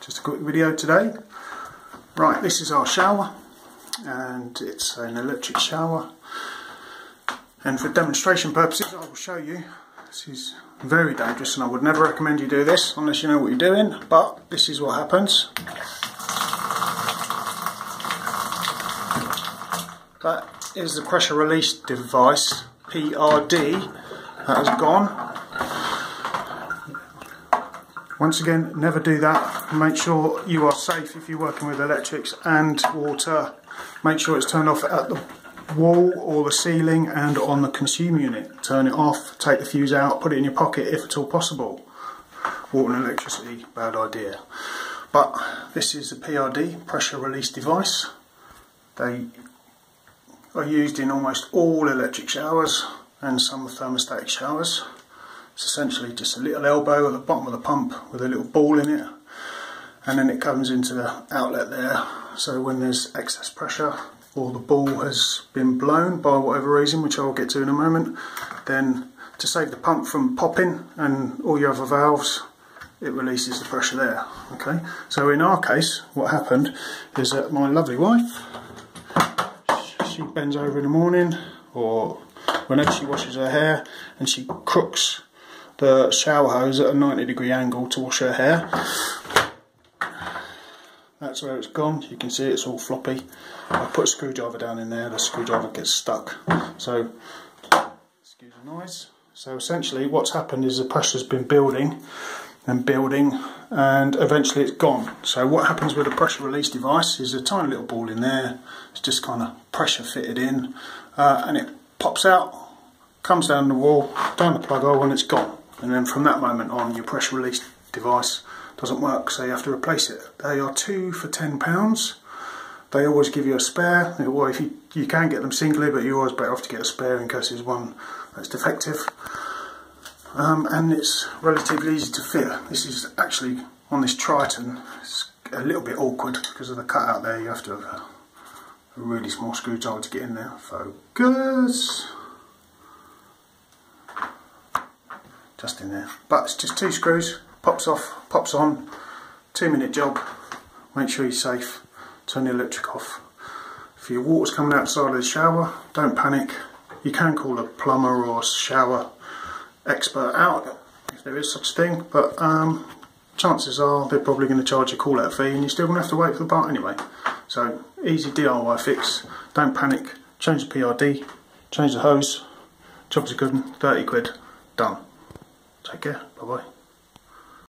just a quick video today. Right, this is our shower and it's an electric shower. And for demonstration purposes I will show you. This is very dangerous and I would never recommend you do this unless you know what you're doing but this is what happens. That is the pressure release device PRD that has gone once again, never do that. Make sure you are safe if you're working with electrics and water. Make sure it's turned off at the wall or the ceiling and on the consumer unit. Turn it off, take the fuse out, put it in your pocket if at all possible. Water and electricity, bad idea. But this is the PRD, pressure release device. They are used in almost all electric showers and some thermostatic showers. It's essentially just a little elbow at the bottom of the pump with a little ball in it and then it comes into the outlet there. So when there's excess pressure or the ball has been blown by whatever reason which I'll get to in a moment then to save the pump from popping and all your other valves it releases the pressure there okay? So in our case what happened is that my lovely wife she bends over in the morning or whenever she washes her hair and she crooks the shower hose at a 90 degree angle to wash her hair. That's where it's gone. You can see it's all floppy. I put a screwdriver down in there, the screwdriver gets stuck. So, excuse the noise. So essentially what's happened is the pressure's been building and building and eventually it's gone. So what happens with a pressure release device is a tiny little ball in there. It's just kind of pressure fitted in uh, and it pops out, comes down the wall, down the plug hole and it's gone and then from that moment on your pressure release device doesn't work so you have to replace it. They are two for £10. They always give you a spare, well if you, you can get them singly but you're always better off to get a spare in case there's one that's defective. Um, and it's relatively easy to fit. This is actually on this Triton, it's a little bit awkward because of the cutout there, you have to have a, a really small screwdriver to get in there. Focus! Just in there. But it's just two screws, pops off, pops on, two minute job. Make sure you're safe, turn the electric off. If your water's coming outside of the shower, don't panic. You can call a plumber or shower expert out if there is such a thing, but um, chances are they're probably going to charge a call out fee and you're still going to have to wait for the part anyway. So easy DIY fix, don't panic, change the PRD, change the hose, job's a good one, 30 quid, done. Take care. Bye bye.